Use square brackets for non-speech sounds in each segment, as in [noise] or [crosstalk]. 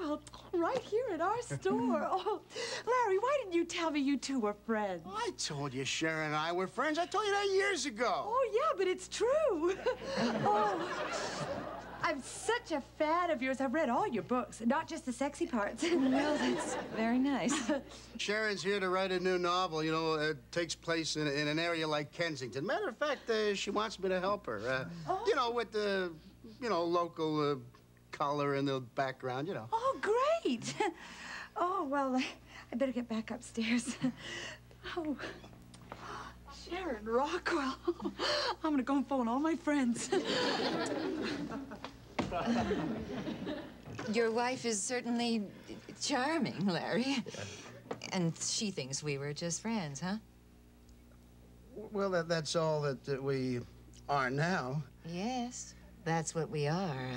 Rockwell right here at our store. [laughs] Oh, Larry, why didn't you tell me you two were friends? I told you Sharon and I were friends. I told you that years ago. Oh, yeah, but it's true. [laughs] oh, I'm such a fan of yours. I've read all your books, not just the sexy parts. well, that's very nice. [laughs] Sharon's here to write a new novel. You know, it takes place in, in an area like Kensington. Matter of fact, uh, she wants me to help her. Uh, oh. You know, with the, you know, local uh, color in the background, you know. Oh, great. [laughs] Oh, well, I better get back upstairs. [laughs] Oh, Sharon Rockwell. [laughs] I'm gonna go and phone all my friends. Your wife is certainly charming, Larry. And she thinks we were just friends, huh? Well, that, that's all that, that we are now. Yes, that's what we are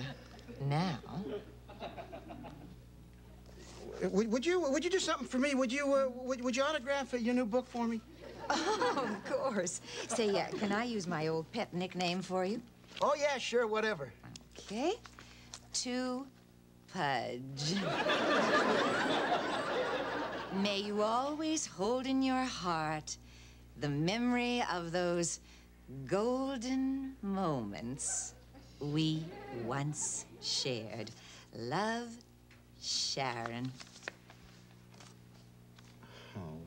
now. Uh, would, would you would you do something for me? Would you uh, would, would you autograph uh, your new book for me? Oh, of course. Say, yeah, can I use my old pet nickname for you? Oh yeah, sure, whatever. Okay. To Pudge. May you always hold in your heart the memory of those golden moments we once shared. Love, Sharon. Oh,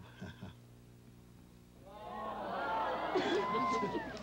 [laughs]